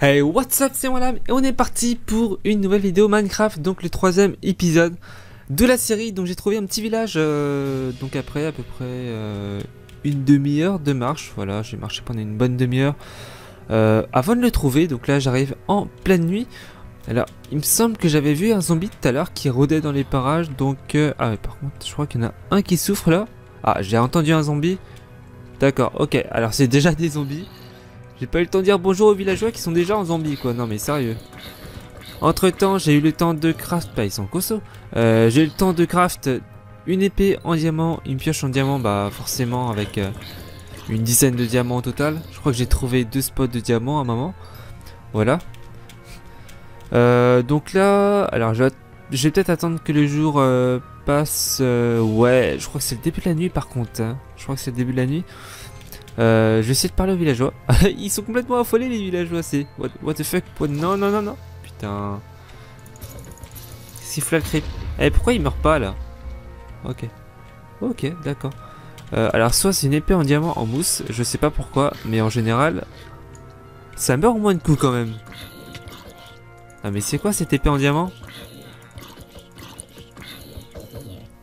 Hey what's up c'est moi et on est parti pour une nouvelle vidéo Minecraft donc le troisième épisode de la série. Donc j'ai trouvé un petit village euh, donc après à peu près euh, une demi-heure de marche. Voilà j'ai marché pendant une bonne demi-heure euh, avant de le trouver. Donc là j'arrive en pleine nuit. Alors il me semble que j'avais vu un zombie tout à l'heure qui rôdait dans les parages. Donc ah ouais, par contre je crois qu'il y en a un qui souffre là. Ah j'ai entendu un zombie. D'accord ok. Alors c'est déjà des zombies j'ai pas eu le temps de dire bonjour aux villageois qui sont déjà en zombie quoi. Non mais sérieux. Entre temps, j'ai eu le temps de craft. Bah, ils sont cosso. Euh, j'ai eu le temps de craft une épée en diamant, une pioche en diamant. Bah, forcément, avec euh, une dizaine de diamants au total. Je crois que j'ai trouvé deux spots de diamants à un moment. Voilà. Euh, donc là, alors je vais, peut-être attendre que le jour passe. ouais, je crois que c'est le début de la nuit par contre. Hein. Je crois que c'est le début de la nuit. Euh, je vais essayer de parler aux villageois. Ils sont complètement affolés les villageois, c'est... What, the fuck? Non, non, non, non. Putain. Siffle le creep. Eh, pourquoi il meurt pas là? Ok. Ok, d'accord. Euh, alors soit c'est une épée en diamant en mousse, je sais pas pourquoi, mais en général, ça meurt au moins de coups quand même. Ah mais c'est quoi cette épée en diamant?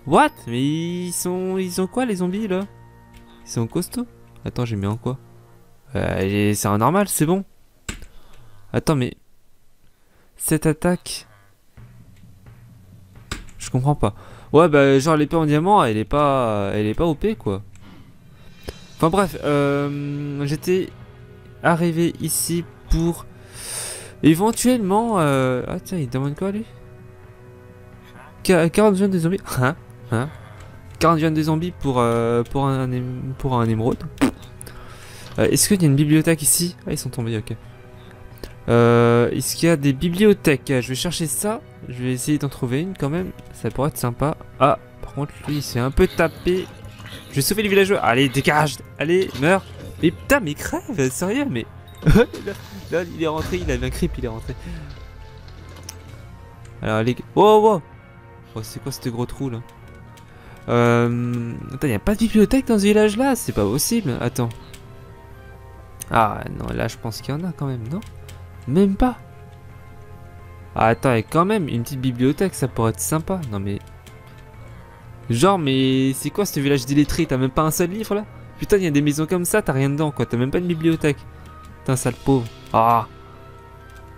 What? Mais ils sont... Ils ont quoi les zombies là? Ils sont costauds? Attends, j'ai mis en quoi euh, C'est un normal, c'est bon. Attends, mais... Cette attaque... Je comprends pas. Ouais, bah, genre l'épée en diamant, elle est pas... Elle est pas OP, quoi. Enfin bref, euh, j'étais arrivé ici pour... Éventuellement... Euh... Ah tiens, il demande quoi, lui? 40 jeunes de zombies Hein? Hein? 40 jeunes de zombies pour, euh, pour, un, pour un émeraude. Euh, est-ce qu'il y a une bibliothèque ici? Ah, ils sont tombés, ok. Euh, Est-ce qu'il y a des bibliothèques? Je vais chercher ça. Je vais essayer d'en trouver une quand même. Ça pourrait être sympa. Ah, par contre, lui, il s'est un peu tapé. Je vais sauver les villageois. Allez, dégage Allez, meurs Mais putain, mais crève Sérieux, mais... là, il est rentré. Il avait un creep, il est rentré. Alors, les... Oh, oh, oh c'est quoi ce gros trou, là? Euh... Attends, il a pas de bibliothèque dans ce village-là? C'est pas possible. Attends. Ah non, là je pense qu'il y en a quand même, non? Même pas ah, Attends, et quand même, une petite bibliothèque, ça pourrait être sympa. Non mais... Genre, mais c'est quoi ce village d'illettrés T'as même pas un seul livre là? Putain, il y a des maisons comme ça, t'as rien dedans quoi. T'as même pas une bibliothèque. Putain, sale pauvre. Ah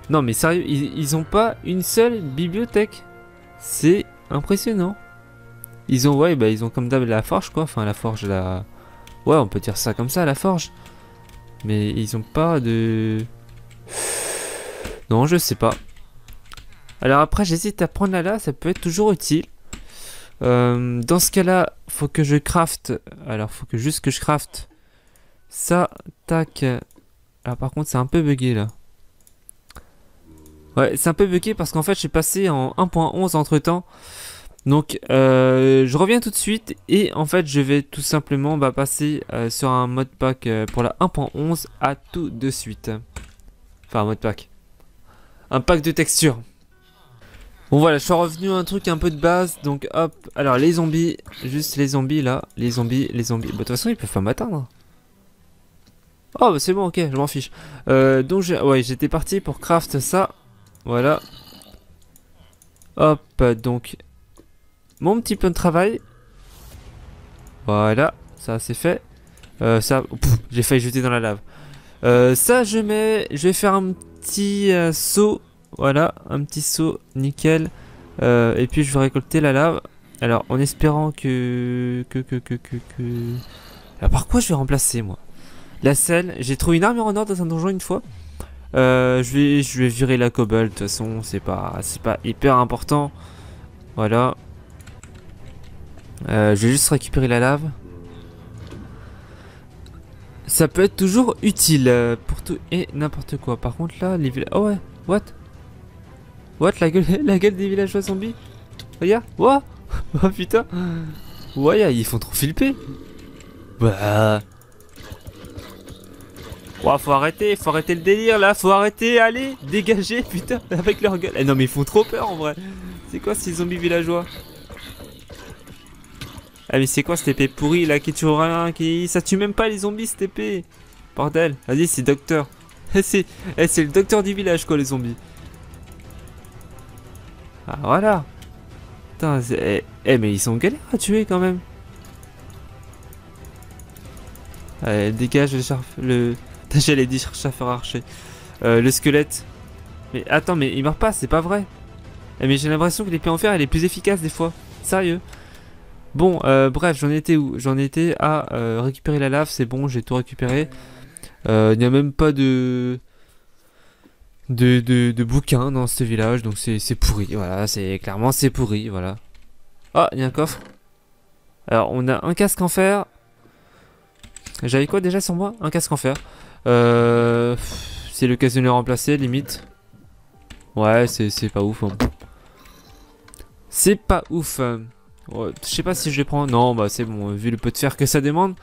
Non mais sérieux, ils, ils ont pas une seule bibliothèque. C'est impressionnant. Ils ont, ouais, bah ils ont comme d'hab la forge quoi. Enfin, la forge, la... Ouais, on peut dire ça comme ça, la forge. Mais ils ont pas de... Non, je sais pas. Alors après, j'hésite à prendre la là, ça peut être toujours utile. Euh, dans ce cas-là, faut que je craft. Alors, faut que juste que je craft. Ça, tac. Alors par contre, c'est un peu bugué là. Ouais, c'est un peu bugué parce qu'en fait, suis passé en 1.11 entre temps. Donc euh, je reviens tout de suite et en fait je vais tout simplement bah, passer euh, sur un mode pack euh, pour la 1.11 à tout de suite. Enfin un mode pack. Un pack de texture. Bon voilà, je suis revenu à un truc un peu de base, donc hop, alors les zombies, juste les zombies là, les zombies, les zombies, bah de toute façon ils peuvent pas m'atteindre. Oh bah c'est bon, ok, je m'en fiche. donc ouais, j'étais parti pour craft ça, voilà. Hop, donc mon petit peu de travail. Voilà, ça c'est fait. Euh, ça, j'ai failli jeter dans la lave. Euh, ça je mets, je vais faire un petit euh, saut. Voilà, un petit saut, nickel. et puis je vais récolter la lave. Alors en espérant que... Que... Que... Que... que, Alors par quoi je vais remplacer moi? La selle, j'ai trouvé une armure en or dans un donjon une fois. je, vais, je vais virer la cobble, de toute façon c'est pas, pas hyper important. Voilà, euh, je vais juste récupérer la lave. Ça peut être toujours utile euh, pour tout et n'importe quoi. Par contre là, les villages... Oh ouais, what? What la gueule, la gueule des villageois zombies? Regarde, what? Oh putain Ouais, ils font trop flipper Bah... Ouais, faut arrêter, faut arrêter le délire là, faut arrêter, allez, dégagez, putain, avec leur gueule. Eh non mais ils font trop peur en vrai. C'est quoi ces zombies villageois? Ah mais c'est quoi cette épée pourrie là qui tue rien qui... Ça tue même pas les zombies cette épée? Bordel Vas-y c'est docteur Eh, c'est eh, c'est le docteur du village, quoi, les zombies. Ah, voilà. Eh, eh, mais ils sont galères à tuer, quand même. Dégage le char... Le... J'allais dire archer. Euh, le squelette. Mais attends, mais il meurt pas, c'est pas vrai. Eh, mais j'ai l'impression que l'épée en fer, elle est plus efficace des fois. Sérieux. Bon, euh, bref, j'en étais où? J'en étais à euh, récupérer la lave, c'est bon, j'ai tout récupéré. Euh, Il n'y a même pas de... De, de, bouquins dans ce village, donc c'est pourri, voilà, c'est clairement c'est pourri, voilà. Ah, il y a un coffre. Alors, on a un casque en fer. J'avais quoi déjà sur moi? Un casque en fer. Euh, c'est l'occasion de le remplacer, limite. Ouais, c'est c'est pas ouf. C'est pas ouf. hein. Je sais pas si je les prends. Non, bah c'est bon, vu le peu de fer que ça demande.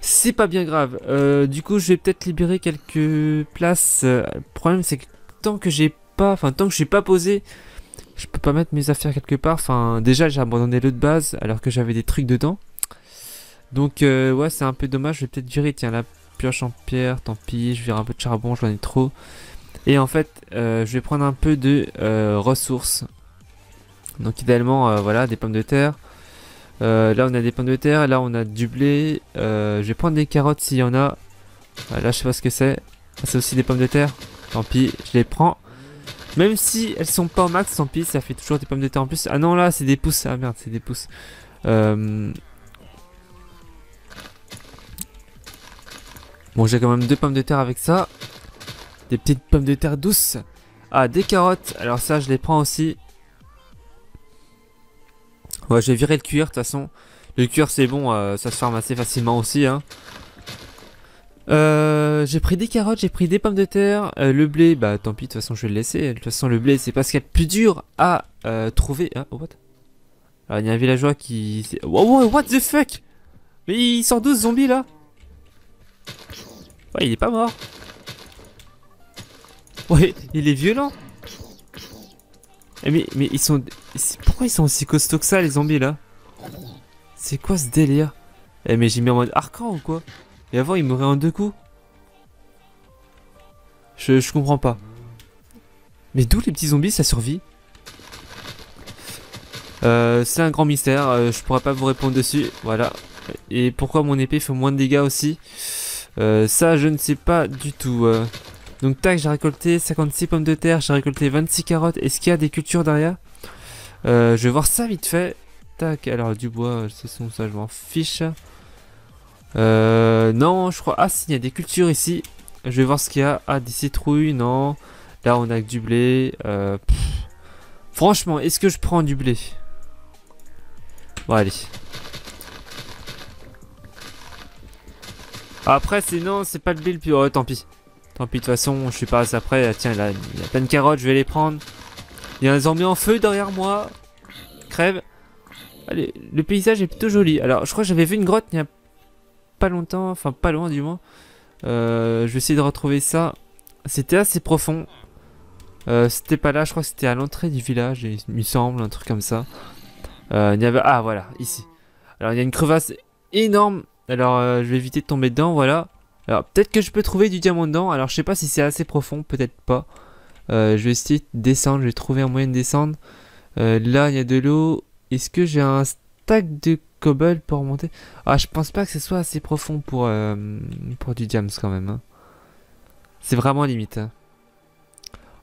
C'est pas bien grave. Euh, du coup, je vais peut-être libérer quelques places. Le problème, c'est que tant que j'ai pas, enfin, tant que je suis pas posé, je peux pas mettre mes affaires quelque part. Enfin, déjà, j'ai abandonné de base alors que j'avais des trucs dedans. Donc, euh, ouais, c'est un peu dommage. Je vais peut-être virer. Tiens, la pioche en pierre, tant pis. Je vire un peu de charbon, j'en ai trop. Et en fait, euh, je vais prendre un peu de ressources. Donc, idéalement, euh, voilà, des pommes de terre. Euh, là, on a des pommes de terre. Là, on a du blé. Euh, je vais prendre des carottes s'il y en a. Là, je sais pas ce que c'est. Ah, c'est aussi des pommes de terre. Tant pis, je les prends. Même si elles sont pas au max, tant pis, ça fait toujours des pommes de terre en plus. Ah non, là, c'est des pousses. Ah merde, c'est des pousses. Bon, j'ai quand même deux pommes de terre avec ça. Des petites pommes de terre douces. Ah, des carottes. Alors ça, je les prends aussi. Ouais, je vais virer le cuir, de toute façon. Le cuir, c'est bon, euh, ça se farme assez facilement aussi. Hein. Euh, j'ai pris des carottes, j'ai pris des pommes de terre. Euh, le blé, bah tant pis, de toute façon, je vais le laisser. De toute façon, le blé, c'est pas ce qu'il y a de plus dur à euh, trouver. Ah, oh, what? Alors, il y a un villageois qui... Wow, wow, what the fuck? Mais il sort 12 zombies, là? Ouais, il est pas mort. Ouais, il est violent. Eh, mais, mais ils sont... Pourquoi ils sont aussi costauds que ça, les zombies, là? C'est quoi ce délire? Eh, mais j'ai mis en mode arcan ou quoi? Et avant, il mourait en deux coups je, je comprends pas. Mais d'où les petits zombies, ça survit? Euh, C'est un grand mystère, euh, je pourrais pas vous répondre dessus, voilà. Et pourquoi mon épée fait moins de dégâts aussi? Euh, Ça, je ne sais pas du tout. Donc tac, j'ai récolté 56 pommes de terre, j'ai récolté 26 carottes. Est-ce qu'il y a des cultures derrière? Euh, Je vais voir ça vite fait. Tac, alors du bois, ce sont ça, je m'en fiche. Euh, non, je crois... Ah si, il y a des cultures ici. Je vais voir ce qu'il y a. Ah, des citrouilles, non. Là, on a que du blé. Euh. Franchement, est-ce que je prends du blé? Bon, allez. Après, sinon, c'est pas le blé le. Oh, tant pis. Tant pis, de toute façon, je suis pas assez après. Tiens, là, il a de carottes, je vais les prendre. Il y a un zombie en feu derrière moi. Crève. Allez, le paysage est plutôt joli. Alors, je crois que j'avais vu une grotte il y a pas longtemps. Enfin, pas loin, du moins. Euh, je vais essayer de retrouver ça. C'était assez profond. Euh, c'était pas là, je crois que c'était à l'entrée du village, il me semble, un truc comme ça. Euh, il y avait... Ah, voilà, ici. Alors, il y a une crevasse énorme. Alors, je vais éviter de tomber dedans, voilà. Alors, peut-être que je peux trouver du diamant dedans. Alors, je sais pas si c'est assez profond, peut-être pas. Euh, je vais essayer de descendre, je vais trouver un moyen de descendre. Euh, là, il y a de l'eau. Est-ce que j'ai un stack de cobble pour remonter? Ah, je pense pas que ce soit assez profond pour, euh, pour du diams quand même. hein. C'est vraiment limite. hein.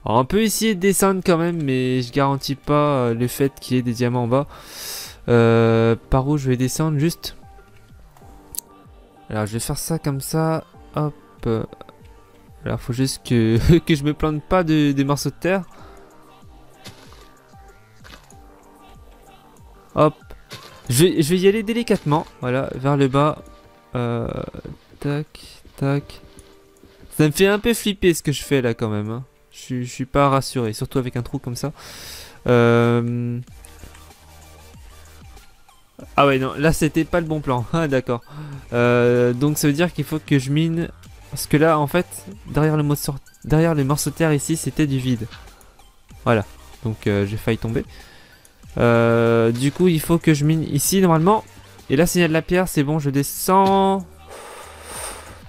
Alors, on peut essayer de descendre quand même, mais je garantis pas le fait qu'il y ait des diamants en bas. Par où je vais descendre? Juste Alors, je vais faire ça comme ça. Hop. Alors, faut juste que, que je me plante pas de, des morceaux de terre. Hop. Je vais, je vais y aller délicatement. Voilà, vers le bas. Euh, tac, tac. Ça me fait un peu flipper ce que je fais là quand même. hein. Je, je suis pas rassuré, surtout avec un trou comme ça. Euh... Ah ouais, non, là c'était pas le bon plan. Ah d'accord. Euh, donc ça veut dire qu'il faut que je mine. Parce que là, en fait, derrière le, morceau, les morceaux de terre ici, c'était du vide. Voilà. Donc euh, j'ai failli tomber. Euh, du coup, il faut que je mine ici normalement. Et là, s'il y a de la pierre, c'est bon, je descends.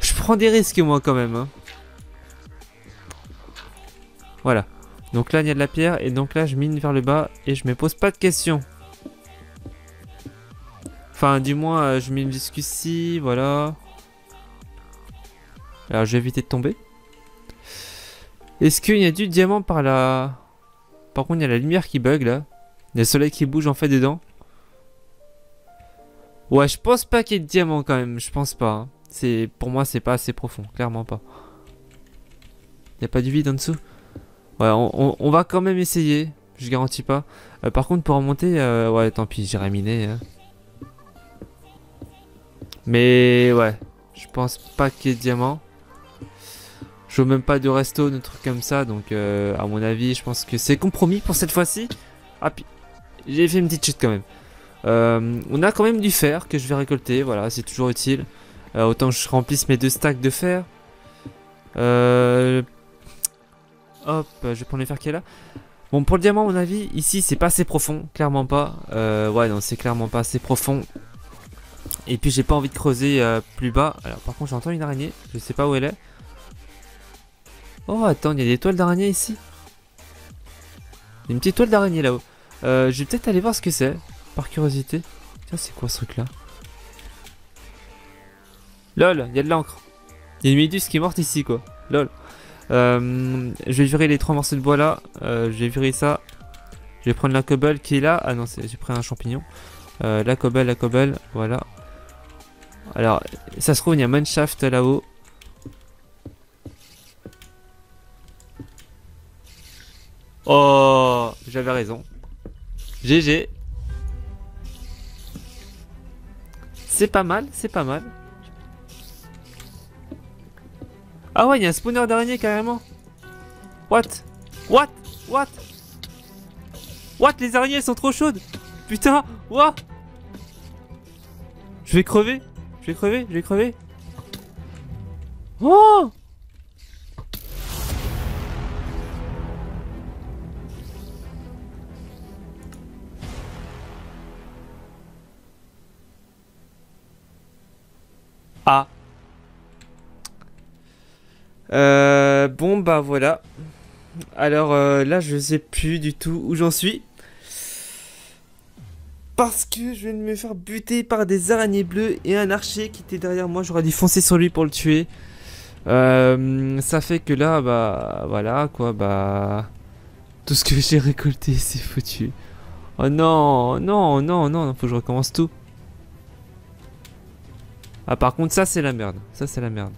Je prends des risques moi quand même. hein. Voilà. Donc là, il y a de la pierre, et donc là, je mine vers le bas, et je me pose pas de questions. Enfin, du moins, euh, je mine jusqu'ici, voilà. Alors, je vais éviter de tomber. Est-ce qu'il y a du diamant par là Par contre, il y a la lumière qui bug, là. Il y a le soleil qui bouge, en fait, dedans. Ouais, je pense pas qu'il y ait de diamant, quand même. Je pense pas. Hein. Pour moi, c'est pas assez profond. Clairement pas. Il a pas du vide en dessous? Ouais, on, va quand même essayer. Je garantis pas. Euh, par contre, pour remonter, euh, ouais, tant pis, j'irai miner. Hein. Mais ouais, je pense pas qu'il y ait de diamant. Je veux même pas de resto, de trucs comme ça. Donc, euh, à mon avis, je pense que c'est compromis pour cette fois-ci. Ah, puis j'ai fait une petite chute quand même. on a quand même du fer que je vais récolter. Voilà, c'est toujours utile. autant que je remplisse mes deux stacks de fer. Euh, Hop, je vais prendre le fer qui est là. Bon, pour le diamant, à mon avis, ici, c'est pas assez profond. Clairement pas. Euh, ouais, non, c'est clairement pas assez profond. Et puis, j'ai pas envie de creuser euh, plus bas. Alors, par contre, j'entends une araignée. Je sais pas où elle est. Oh, attends, il y a des toiles d'araignée ici. une petite toile d'araignée là-haut. Euh, je vais peut-être aller voir ce que c'est. Par curiosité. Tiens, c'est quoi ce truc-là? Lol, il y a de l'encre. Il y a une méduse qui est morte ici, quoi. Lol. Euh, je vais virer les trois morceaux de bois là. Je vais virer ça. Je vais prendre la cobble qui est là. Ah non, j'ai pris un champignon. La cobble, la cobble. Voilà. Alors, ça se trouve, il y a Mineshaft là-haut. Oh, j'avais raison. GG. C'est pas mal, c'est pas mal. Ah ouais, il y a un spawner d'araignée carrément. What? What? What? What? Les araignées sont trop chaudes Putain What? Je vais crever Crever Je vais crever Oh Ah euh, bon bah voilà. Alors euh, là je sais plus du tout où j'en suis. Parce que je viens de me faire buter par des araignées bleues et un archer qui était derrière moi. J'aurais dû foncer sur lui pour le tuer. Euh, ça fait que là bah voilà quoi bah... Tout ce que j'ai récolté c'est foutu. Oh non, non, non, non, faut que je recommence tout. Ah par contre ça c'est la merde. Ça c'est la merde.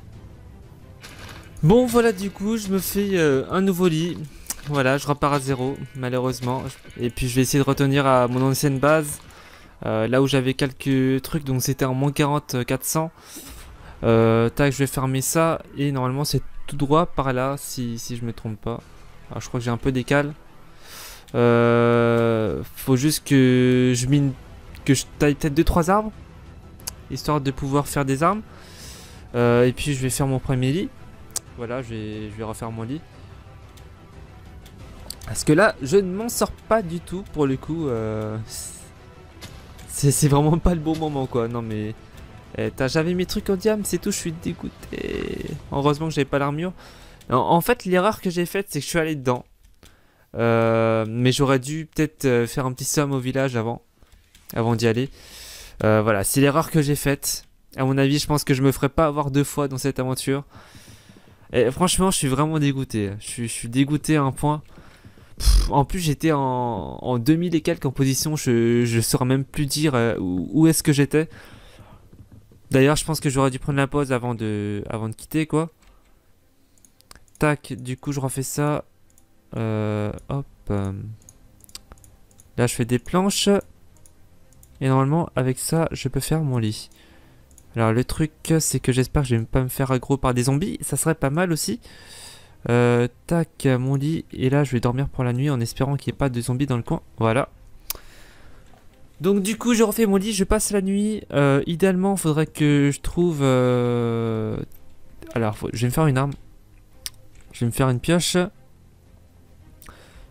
Bon voilà du coup je me fais euh, un nouveau lit Voilà je repars à zéro malheureusement Et puis je vais essayer de retenir à mon ancienne base euh, Là où j'avais quelques trucs donc c'était en moins 40 400 euh, Tac je vais fermer ça. Et normalement c'est tout droit par là si, si je me trompe pas. Alors je crois que j'ai un peu décalé euh, Faut juste que je mine Que je taille peut-être 2-3 arbres Histoire de pouvoir faire des armes. Et puis je vais faire mon premier lit. Voilà, je vais, refaire mon lit. Parce que là, je ne m'en sors pas du tout pour le coup. Euh, c'est vraiment pas le bon moment quoi. Non mais... Eh, j'avais mes trucs en diam, c'est tout, je suis dégoûté. Heureusement que j'avais pas l'armure. En, fait, l'erreur que j'ai faite, c'est que je suis allé dedans. Euh, mais j'aurais dû peut-être euh, faire un petit somme au village avant. Avant d'y aller. voilà, c'est l'erreur que j'ai faite. À mon avis, je pense que je me ferai pas avoir deux fois dans cette aventure. Et franchement, je suis vraiment dégoûté. Je suis, dégoûté à un point. En plus, j'étais en, 2000 et quelques en position. Je ne saurais même plus dire euh, où, est-ce que j'étais. D'ailleurs, je pense que j'aurais dû prendre la pause avant de, avant de quitter, quoi. Tac, du coup, je refais ça. Euh, hop. Euh. Là, je fais des planches. Et normalement, avec ça, je peux faire mon lit. Alors le truc c'est que j'espère que je vais pas me faire aggro par des zombies, ça serait pas mal aussi. Euh, tac, mon lit, et là je vais dormir pour la nuit en espérant qu'il n'y ait pas de zombies dans le coin, voilà. Donc du coup je refais mon lit, je passe la nuit, euh, idéalement faudrait que je trouve... Euh, alors je vais me faire une arme, je vais me faire une pioche.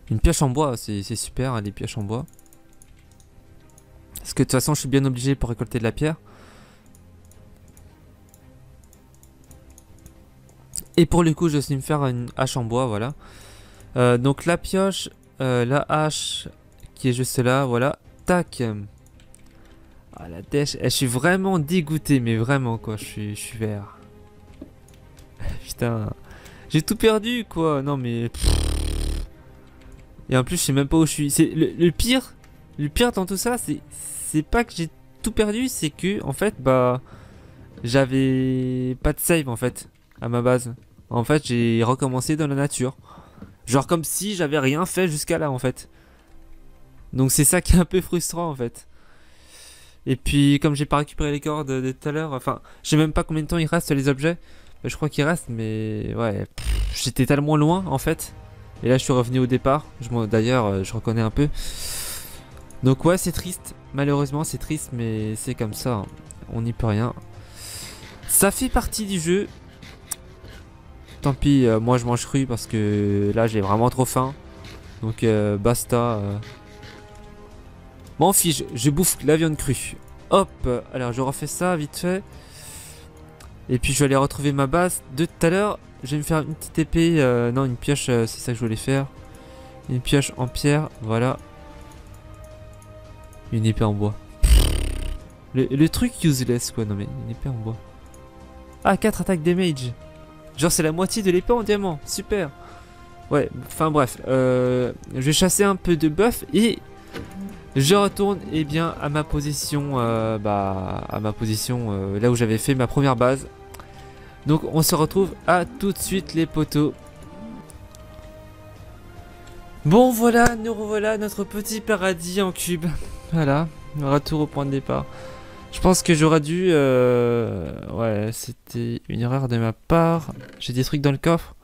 Une pioche en bois, c'est super, hein, les pioches en bois. Parce que de toute façon je suis bien obligé pour récolter de la pierre. Et pour le coup, je vais me faire une hache en bois, voilà. Euh, donc la pioche, euh, la hache qui est juste là, voilà. Tac. Ah la dèche, je suis vraiment dégoûté, mais vraiment quoi, je suis, suis vert. Putain, j'ai tout perdu quoi, non mais... Et en plus je sais même pas où je suis. Le, pire, le pire dans tout ça, c'est pas que j'ai tout perdu, c'est que en fait bah j'avais pas de save en fait à ma base. En fait j'ai recommencé dans la nature. Genre comme si j'avais rien fait jusqu'à là en fait. Donc c'est ça qui est un peu frustrant en fait. Et puis comme j'ai pas récupéré les cordes de, tout à l'heure, enfin je sais même pas combien de temps il reste les objets. Bah, je crois qu'il reste mais ouais, j'étais tellement loin en fait. Et là je suis revenu au départ. D'ailleurs euh, je reconnais un peu. Donc ouais c'est triste. Malheureusement c'est triste mais c'est comme ça. Hein. On n'y peut rien. Ça fait partie du jeu. Tant pis, euh, moi je mange cru parce que là j'ai vraiment trop faim. Donc euh, basta. Euh. M'en fiche, je bouffe la viande crue. Hop, alors je refais ça vite fait. Et puis je vais aller retrouver ma base de tout à l'heure. Je vais me faire une petite épée. non, une pioche, c'est ça que je voulais faire. Une pioche en pierre, voilà. Une épée en bois. Le, le truc useless quoi, non mais une épée en bois. Ah, 4 attaques damage. Genre, c'est la moitié de l'épée en diamant. Super. Ouais, enfin bref. Euh, je vais chasser un peu de buff et je retourne eh bien à ma position, euh, bah, à ma position euh, là où j'avais fait ma première base. Donc on se retrouve à tout de suite les poteaux. Bon voilà, nous revoilà notre petit paradis en cube. Voilà, retour au point de départ. Je pense que j'aurais dû... Euh... Ouais, c'était une erreur de ma part. J'ai des trucs dans le coffre.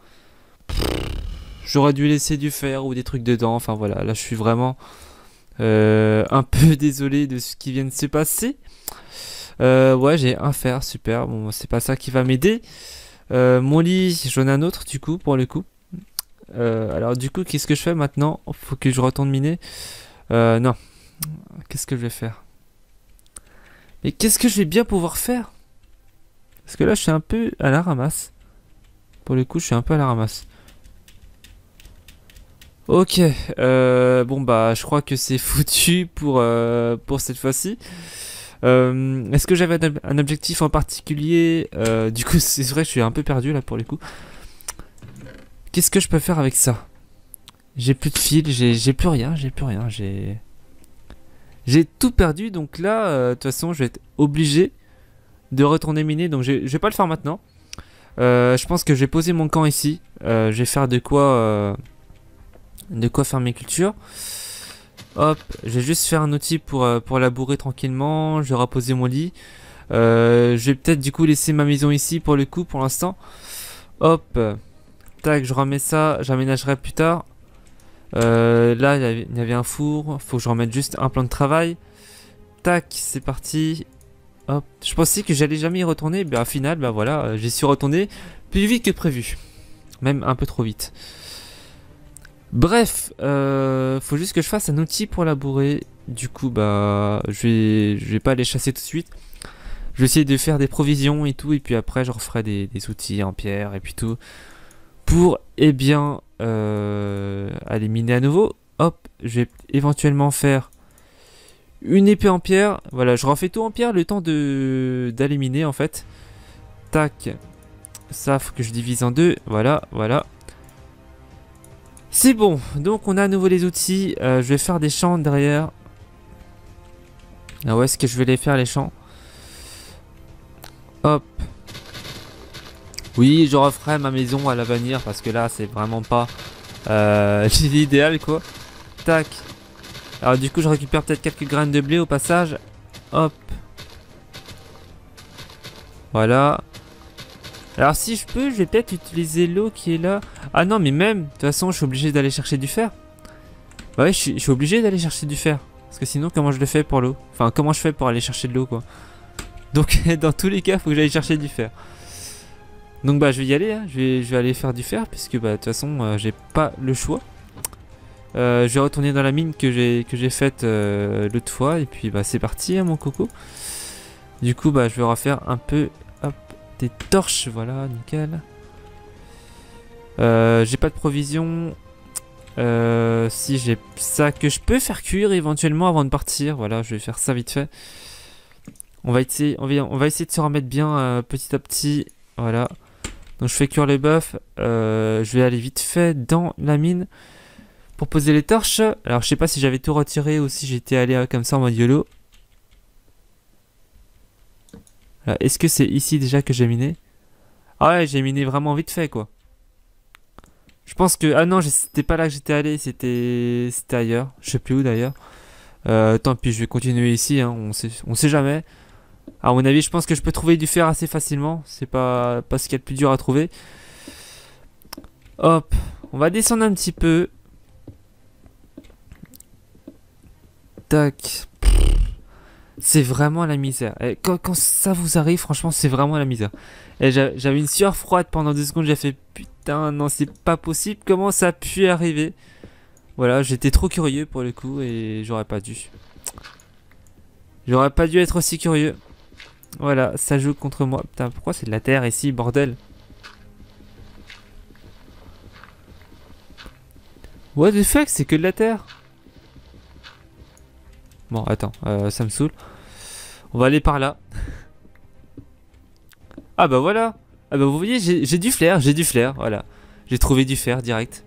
J'aurais dû laisser du fer ou des trucs dedans. Enfin voilà, là je suis vraiment euh, un peu désolé de ce qui vient de se passer. Euh, ouais, j'ai un fer, super. Bon, c'est pas ça qui va m'aider. Mon lit, j'en ai un autre du coup, pour le coup. alors du coup, qu'est-ce que je fais maintenant? Faut que je retourne miner. non. Qu'est-ce que je vais faire? Mais qu'est-ce que je vais bien pouvoir faire? Parce que là, je suis un peu à la ramasse. Pour le coup, je suis un peu à la ramasse. Ok, euh, bon bah je crois que c'est foutu pour, euh, pour cette fois-ci. Euh, est-ce que j'avais un, objectif en particulier? Du coup c'est vrai je suis un peu perdu là pour le coup. Qu'est-ce que je peux faire avec ça? J'ai plus de fil, j'ai plus rien, j'ai plus rien, j'ai... J'ai tout perdu, donc là, euh, de toute façon, je vais être obligé de retourner miner. Donc je, vais pas le faire maintenant. Euh, je pense que je vais poser mon camp ici. Euh, je vais faire de quoi, de quoi faire mes cultures. Hop, je vais juste faire un outil pour, pour labourer tranquillement. Je vais reposer mon lit. je vais peut-être du coup laisser ma maison ici pour le coup pour l'instant. Hop, tac, je remets ça. J'aménagerai plus tard. Euh, là, il y avait un four. Faut que je remette juste un plan de travail. Tac, c'est parti. Hop. Je pensais que j'allais jamais y retourner. Bah, au final, bah voilà, euh, j'y suis retourné plus vite que prévu. Même un peu trop vite. Bref, euh, faut juste que je fasse un outil pour labourer. Du coup, bah, je vais, je vais pas aller chasser tout de suite. Je vais essayer de faire des provisions et tout. Et puis après, je referai des, des outils en pierre et puis tout. Pour, eh bien, euh, à nouveau. Hop, je vais éventuellement faire une épée en pierre. Voilà, je refais tout en pierre le temps de d'aller en fait. Tac. Ça, faut que je divise en deux. Voilà, voilà. C'est bon. Donc, on a à nouveau les outils. Euh, je vais faire des champs derrière. Ah où est-ce que je vais les faire les champs? Hop. Oui, je referai ma maison à l'avenir parce que là, c'est vraiment pas euh, l'idéal quoi. Tac. Alors du coup, je récupère peut-être quelques graines de blé au passage. Hop. Voilà. Alors si je peux, je vais peut-être utiliser l'eau qui est là. Ah non, mais même, de toute façon, je suis obligé d'aller chercher du fer. Bah ouais, je suis, je suis obligé d'aller chercher du fer. Parce que sinon, comment je le fais pour l'eau? Enfin, comment je fais pour aller chercher de l'eau, quoi? Donc, dans tous les cas, faut que j'aille chercher du fer. Donc bah je vais y aller, hein. je, vais, aller faire du fer puisque bah de toute façon euh, j'ai pas le choix. Euh, je vais retourner dans la mine que j'ai faite euh, l'autre fois et puis bah c'est parti hein, mon coco. Du coup bah je vais refaire un peu hop, des torches, voilà nickel. j'ai pas de provisions. Si j'ai ça que je peux faire cuire éventuellement avant de partir. Voilà, je vais faire ça vite fait. On va essayer, on va, essayer de se remettre bien petit à petit. Voilà. Donc je fais cuire les bœufs. Euh, je vais aller vite fait dans la mine pour poser les torches. Alors je sais pas si j'avais tout retiré ou si j'étais allé comme ça en mode YOLO. Est-ce que c'est ici déjà que j'ai miné? Ah ouais, j'ai miné vraiment vite fait quoi. Je pense que... Ah non, c'était pas là que j'étais allé, c'était ailleurs. Je sais plus où d'ailleurs. Euh, tant pis, je vais continuer ici, hein. on, sait, on sait jamais. À mon avis, je pense que je peux trouver du fer assez facilement. C'est pas, pas ce qu'il y a de plus dur à trouver. Hop, on va descendre un petit peu. Tac. C'est vraiment la misère. quand, quand, ça vous arrive, franchement, c'est vraiment la misère. J'avais une sueur froide pendant deux secondes. J'ai fait putain, non, c'est pas possible. Comment ça a pu arriver? Voilà, j'étais trop curieux pour le coup et j'aurais pas dû. J'aurais pas dû être aussi curieux. Voilà, ça joue contre moi. Putain, pourquoi c'est de la terre ici, bordel What the fuck, c'est que de la terre Bon, attends, euh, ça me saoule. On va aller par là. ah bah voilà Ah bah vous voyez, j'ai du flair, j'ai du flair, voilà. J'ai trouvé du fer direct.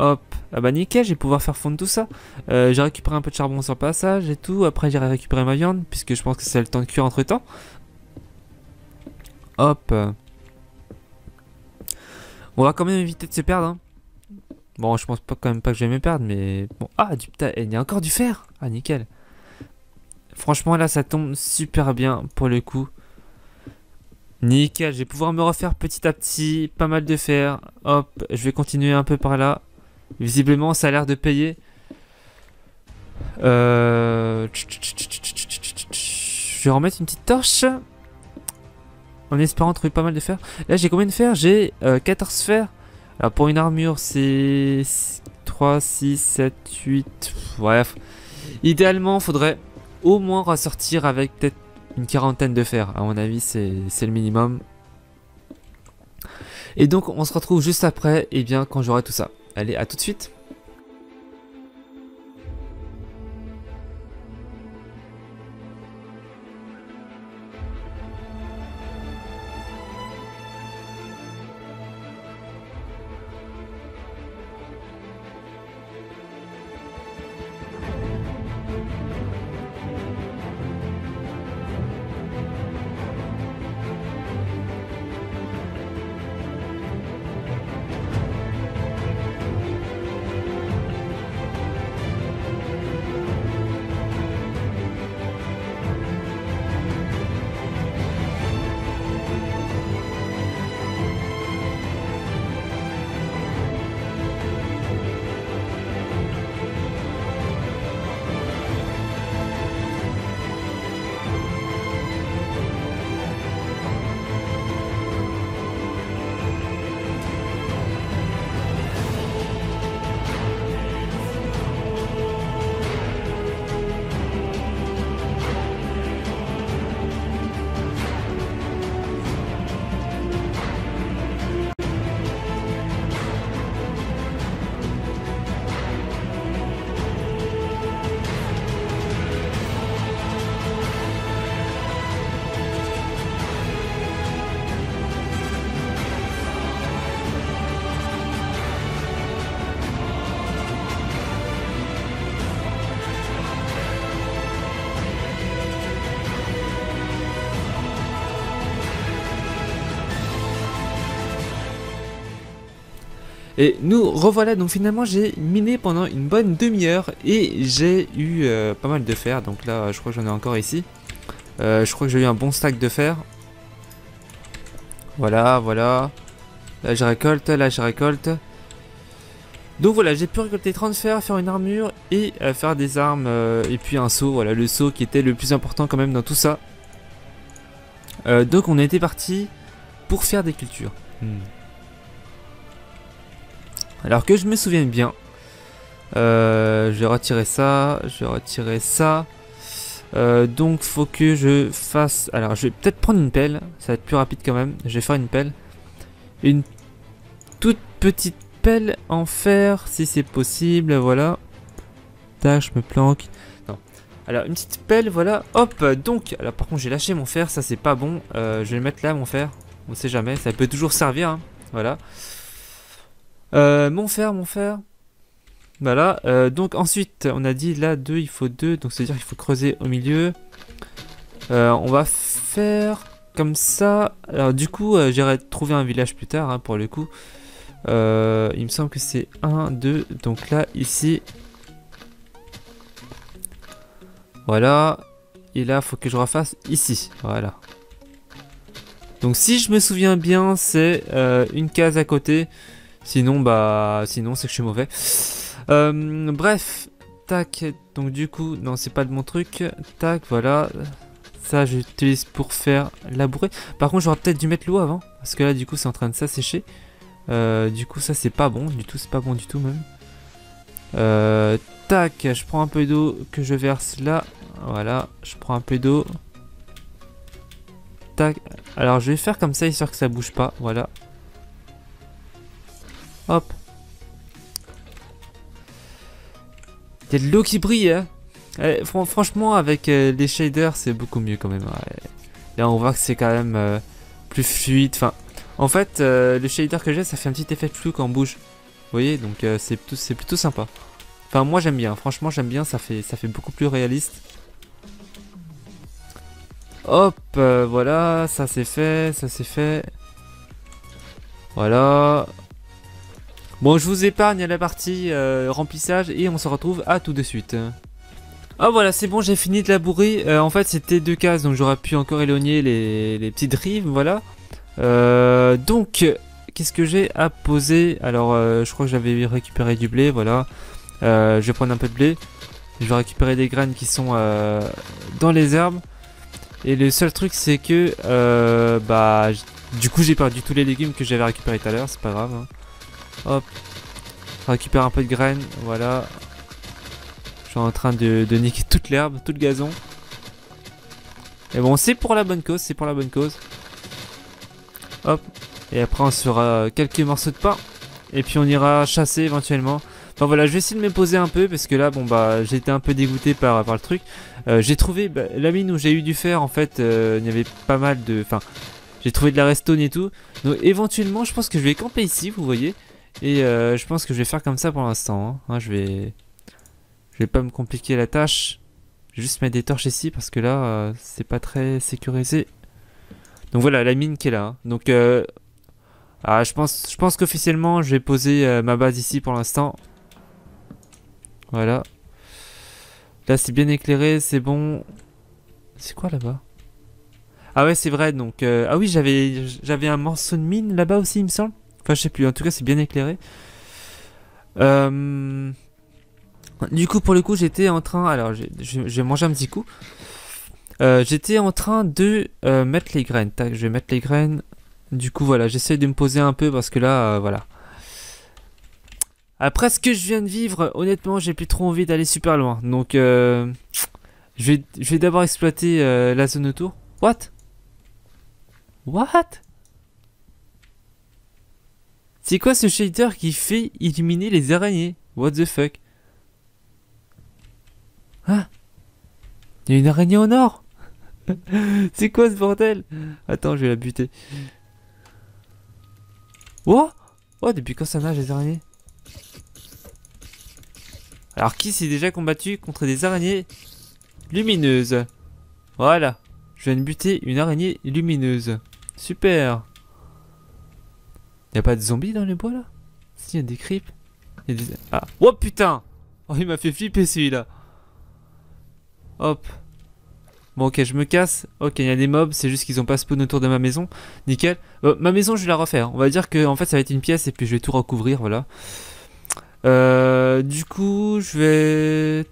Hop, ah bah nickel, je vais pouvoir faire fondre tout ça. Euh, j'ai récupéré un peu de charbon sur le passage et tout. Après j'irai récupérer ma viande, puisque je pense que c'est le temps de cuire entre temps. Hop. On va quand même éviter de se perdre. Hein. Bon, je pense pas quand même pas que je vais me perdre, mais bon. Ah, du putain, il y a encore du fer. Ah, nickel. Franchement, là, ça tombe super bien pour le coup. Nickel, je vais pouvoir me refaire petit à petit. Pas mal de fer. Hop, je vais continuer un peu par là. Visiblement, ça a l'air de payer. Euh... Je vais remettre une petite torche. En espérant trouver pas mal de fer. Là, j'ai combien de fer? J'ai 14 fers. Alors pour une armure, c'est 3, 6, 7, 8. Bref. Idéalement, faudrait au moins ressortir avec peut-être une quarantaine de fer. À mon avis, c'est le minimum. Et donc, on se retrouve juste après, et eh bien, quand j'aurai tout ça. Allez, à tout de suite Et nous revoilà, donc finalement j'ai miné pendant une bonne demi-heure et j'ai eu euh, pas mal de fer, donc là je crois que j'en ai encore ici. Euh, je crois que j'ai eu un bon stack de fer. Voilà, voilà. Là je récolte, là je récolte. Donc voilà, j'ai pu récolter 30 fer, faire une armure et euh, faire des armes et puis un saut. Voilà, le saut qui était le plus important quand même dans tout ça. donc on était parti pour faire des cultures. Hmm. Alors que je me souvienne bien. Euh, je vais retirer ça. Je vais retirer ça. Euh, donc faut que je fasse... Alors je vais peut-être prendre une pelle. Ça va être plus rapide quand même. Je vais faire une pelle. Une toute petite pelle en fer si c'est possible, voilà. Tac, je me planque. Non. Alors, une petite pelle, voilà. Hop, donc, alors par contre, j'ai lâché mon fer, ça c'est pas bon. Euh, je vais le mettre là, mon fer. On sait jamais, ça peut toujours servir, hein. voilà. Euh, mon fer, mon fer. Voilà, euh, donc ensuite, on a dit là, 2, il faut 2, donc c'est-à-dire qu'il faut creuser au milieu. on va faire comme ça. Alors du coup, j'irai trouver un village plus tard, hein, pour le coup. Euh, il me semble que c'est 1, 2. Donc là, ici. Voilà. Et là, faut que je refasse ici. Voilà. Donc si je me souviens bien, c'est euh, une case à côté. Sinon, bah, sinon c'est que je suis mauvais. Euh, bref, tac. Donc du coup, non, c'est pas de mon truc. Tac, voilà. Ça, j'utilise pour faire labourer. Par contre, j'aurais peut-être dû mettre l'eau avant. Parce que là, du coup, c'est en train de s'assécher. Euh, du coup, ça c'est pas bon, du tout, c'est pas bon du tout même. Euh, tac, je prends un peu d'eau que je verse là. Voilà, je prends un peu d'eau. Tac. Alors je vais faire comme ça, histoire que ça bouge pas. Voilà. Hop. Il y a de l'eau qui brille, hein. Eh, franchement, avec euh, les shaders, c'est beaucoup mieux quand même. Là, on voit que c'est quand même plus fluide. En fait, euh, le shader que j'ai, ça fait un petit effet flou quand on bouge. Vous voyez, donc euh, c'est plutôt, plutôt sympa. Enfin, moi j'aime bien, franchement j'aime bien, ça fait, ça fait beaucoup plus réaliste. Hop, euh, voilà, ça c'est fait, ça c'est fait. Voilà. Bon, je vous épargne la partie remplissage et on se retrouve à tout de suite. Ah voilà, c'est bon, j'ai fini de labourer. en fait, c'était deux cases, donc j'aurais pu encore éloigner les, les petites rives, voilà. Euh, donc, qu'est-ce que j'ai à poser? Alors, euh, je crois que j'avais récupéré du blé, voilà. Euh, je vais prendre un peu de blé. Je vais récupérer des graines qui sont dans les herbes. Et le seul truc, c'est que, bah, du coup, j'ai perdu tous les légumes que j'avais récupérés tout à l'heure, c'est pas grave. Hein. Hop, récupère un peu de graines, voilà. Je suis en train de, niquer toute l'herbe, tout le gazon. Et bon, c'est pour la bonne cause, c'est pour la bonne cause. Hop. Et après on se quelques morceaux de pain. Et puis on ira chasser éventuellement. Enfin voilà, je vais essayer de me poser un peu parce que là, bon bah, été un peu dégoûté par, par le truc. Euh, j'ai trouvé bah, la mine où j'ai eu du fer, en fait, euh, il y avait pas mal de, enfin, j'ai trouvé de la restone et tout. Donc éventuellement, je pense que je vais camper ici, vous voyez. Et euh, je pense que je vais faire comme ça pour l'instant. Hein. Hein, je vais, je vais pas me compliquer la tâche. Je vais juste mettre des torches ici parce que là, c'est pas très sécurisé. Donc voilà, la mine qui est là. Hein. Donc euh, ah, je pense, je pense qu'officiellement, je vais poser euh, ma base ici pour l'instant. Voilà. Là, c'est bien éclairé, c'est bon. C'est quoi là-bas? Ah ouais, c'est vrai. Donc euh, ah oui, j'avais, j'avais un morceau de mine là-bas aussi, il me semble. Enfin, je sais plus. En tout cas, c'est bien éclairé. Du coup, pour le coup, j'étais en train. Alors, je vais manger un petit coup. Euh, j'étais en train de euh, mettre les graines. Tac, je vais mettre les graines. Du coup, voilà, j'essaie de me poser un peu parce que là, euh, voilà. Après ce que je viens de vivre, honnêtement, j'ai plus trop envie d'aller super loin. Donc, je vais d'abord exploiter la zone autour. What? What? C'est quoi ce shader qui fait illuminer les araignées? What the fuck? Ah! Il y a une araignée au nord! C'est quoi ce bordel? Attends, je vais la buter. Oh Oh, depuis quand ça nage les araignées? Alors, qui s'est déjà combattu contre des araignées lumineuses? Voilà. Je viens de buter une araignée lumineuse. Super. Y'a pas de zombies dans les bois là? Si, y a des creeps. Y a des... Ah. Oh putain Oh, il m'a fait flipper celui-là. Hop. Bon ok je me casse, ok il y a des mobs, c'est juste qu'ils ont pas spawn autour de ma maison, nickel. ma maison je vais la refaire, on va dire que en fait ça va être une pièce et puis je vais tout recouvrir, voilà. Euh, du coup je vais...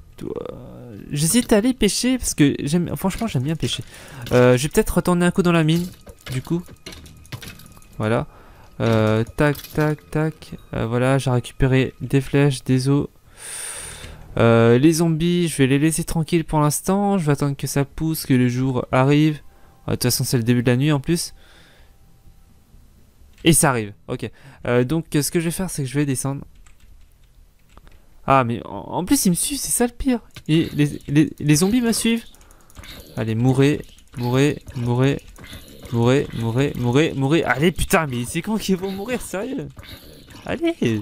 J'hésite à aller pêcher parce que j'aime, franchement j'aime bien pêcher. Euh, je vais peut-être retourner un coup dans la mine, du coup. Voilà. Euh, tac, tac, tac. voilà, j'ai récupéré des flèches, des os, euh, les zombies, je vais les laisser tranquilles pour l'instant. Je vais attendre que ça pousse, que le jour arrive. De toute façon, c'est le début de la nuit en plus. Et ça arrive, ok. Euh, donc ce que je vais faire, c'est que je vais descendre. Ah, mais en, plus, ils me suivent, c'est ça le pire. Et les, les, zombies me suivent. Allez, mourrez, mourrez, mourrez, mourrez, mourrez, mourrez, mourrez. Allez, putain, mais c'est quand qu'ils vont mourir, sérieux? Allez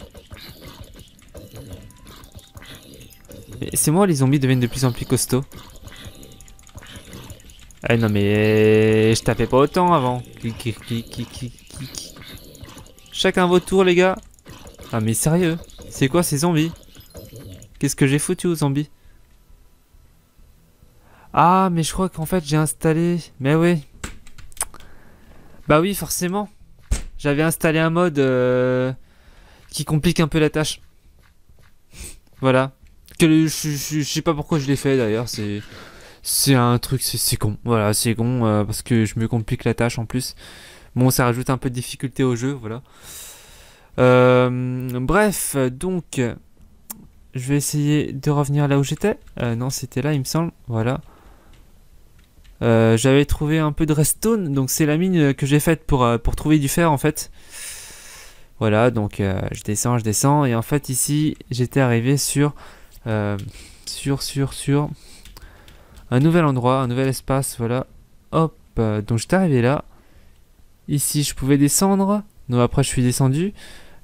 C'est moi, les zombies deviennent de plus en plus costauds. Eh non mais je tapais pas autant avant. Chacun votre tour les gars. Ah mais sérieux, c'est quoi ces zombies? Qu'est-ce que j'ai foutu aux zombies? Ah mais je crois qu'en fait j'ai installé... Mais oui. Bah oui forcément. J'avais installé un mode euh, qui complique un peu la tâche. Voilà. Que je, je sais pas pourquoi je l'ai fait d'ailleurs, c'est c'est un truc, c'est con. Voilà, c'est con euh, parce que je me complique la tâche en plus. Bon, ça rajoute un peu de difficulté au jeu, voilà. Euh, bref, donc, je vais essayer de revenir là où j'étais. Non, c'était là, il me semble. Voilà. J'avais trouvé un peu de redstone, donc c'est la mine que j'ai faite pour, pour trouver du fer en fait. Voilà, donc je descends, je descends, et en fait ici j'étais arrivé sur, sur, sur, sur, un nouvel endroit, un nouvel espace, voilà. Hop, euh, donc j'étais arrivé là. Ici, je pouvais descendre. Donc après, je suis descendu.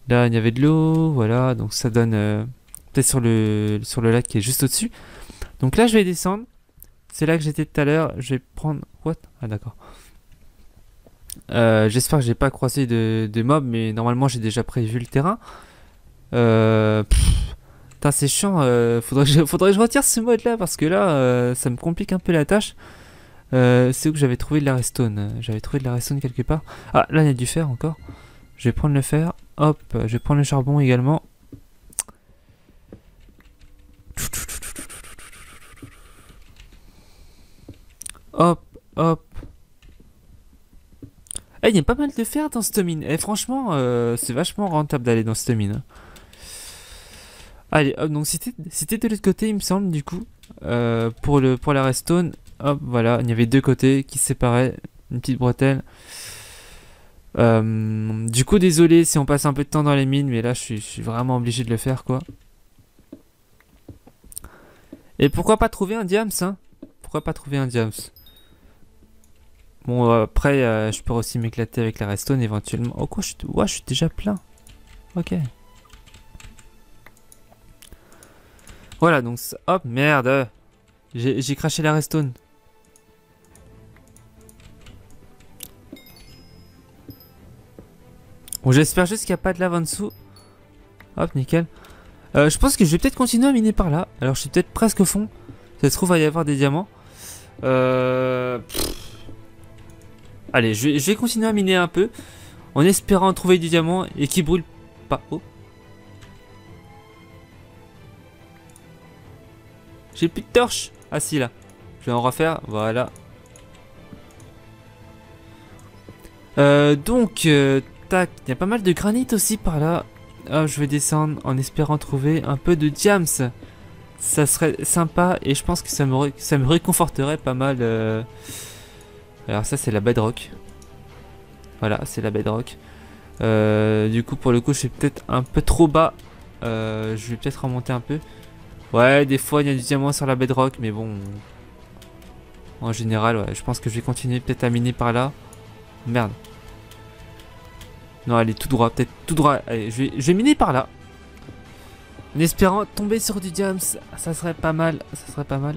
Là, il y avait de l'eau, voilà. Donc ça donne euh, peut-être sur le, sur le lac qui est juste au-dessus. Donc là, je vais descendre. C'est là que j'étais tout à l'heure. Je vais prendre... What? Ah d'accord. Euh, j'espère que j'ai pas croisé de, mobs, mais normalement j'ai déjà prévu le terrain. Euh, c'est chiant. Euh, faudrait, que je, retire ce mode là parce que là, ça me complique un peu la tâche. C'est où que j'avais trouvé de la restone. J'avais trouvé de la restone quelque part. Ah, là, il y a du fer encore. Je vais prendre le fer. Hop, je vais prendre le charbon également. Hop, hop. Eh, il y a pas mal de fer dans cette mine. Et eh, franchement, c'est vachement rentable d'aller dans cette mine. Allez, hop, donc c'était de l'autre côté, il me semble, du coup. Euh, pour, le, pour la restone, hop, voilà, il y avait deux côtés qui se séparaient, une petite bretelle. Euh, du coup, désolé si on passe un peu de temps dans les mines, mais là, je suis, je suis vraiment obligé de le faire, quoi. Et pourquoi pas trouver un diams, hein Pourquoi pas trouver un diams Bon, après, euh, je peux aussi m'éclater avec la restone éventuellement. Oh quoi, je, ouais, je suis déjà plein. Ok. Voilà, donc hop, merde. J'ai craché la restone. Bon, j'espère juste qu'il n'y a pas de lave en dessous. Hop, nickel. Euh, je pense que je vais peut-être continuer à miner par là. Alors, je suis peut-être presque au fond. Ça se trouve, il va y avoir des diamants. Euh... Allez, je vais, continuer à miner un peu. En espérant trouver du diamant et qui brûle pas. Oh. J'ai plus de torches. Ah si là. Je vais en refaire. Voilà. Euh, donc, euh, tac, il y a pas mal de granit aussi par là. Ah, je vais descendre en espérant trouver un peu de diams. Ça serait sympa et je pense que ça me, ça me réconforterait pas mal. Euh. Alors ça c'est la bedrock. Voilà, c'est la bedrock. du coup pour le coup je suis peut-être un peu trop bas. je vais peut-être remonter un peu. Ouais, des fois il y a du diamant sur la bedrock, mais bon. En général, ouais, je pense que je vais continuer peut-être à miner par là. Merde. Non, allez, tout droit, peut-être tout droit. Allez, je vais, je vais miner par là. En espérant tomber sur du diams, ça serait pas mal, ça serait pas mal.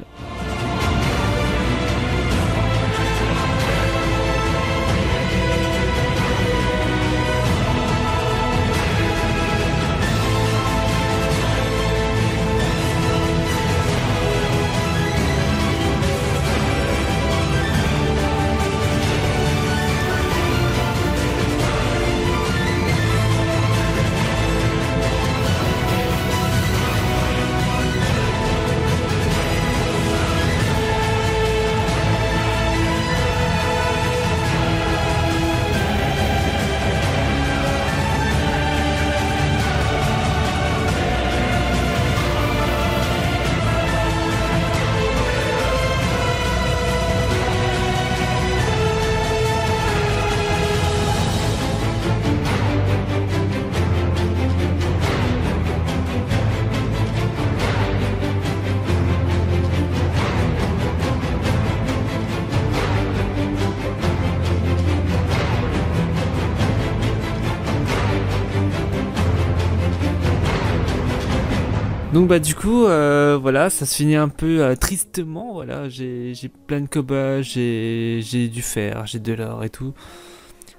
Donc bah du coup, euh, voilà, ça se finit un peu euh, tristement, voilà, j'ai plein de cobas, j'ai du fer, j'ai de l'or et tout.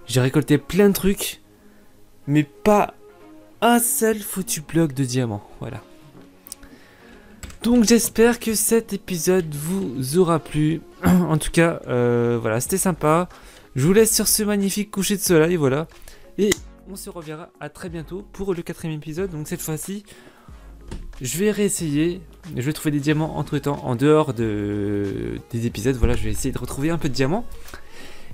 J'ai récolté plein de trucs, mais pas un seul foutu bloc de diamant, voilà. Donc j'espère que cet épisode vous aura plu. en tout cas, euh, voilà, c'était sympa. Je vous laisse sur ce magnifique coucher de soleil, voilà. Et on se reverra à très bientôt pour le quatrième épisode. Donc cette fois-ci, je vais réessayer. Je vais trouver des diamants entre temps en dehors de, des épisodes. Voilà, je vais essayer de retrouver un peu de diamants.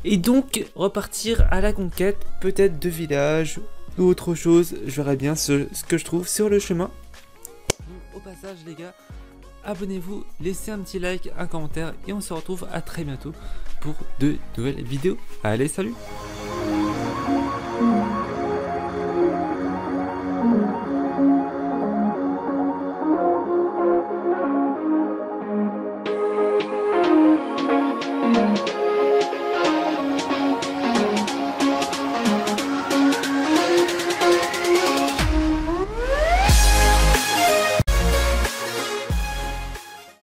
Et donc repartir à la conquête, peut-être de village ou autre chose. Je verrai bien ce, ce que je trouve sur le chemin. au passage, les gars, abonnez-vous, laissez un petit like, un commentaire et on se retrouve à très bientôt pour de nouvelles vidéos. Allez, salut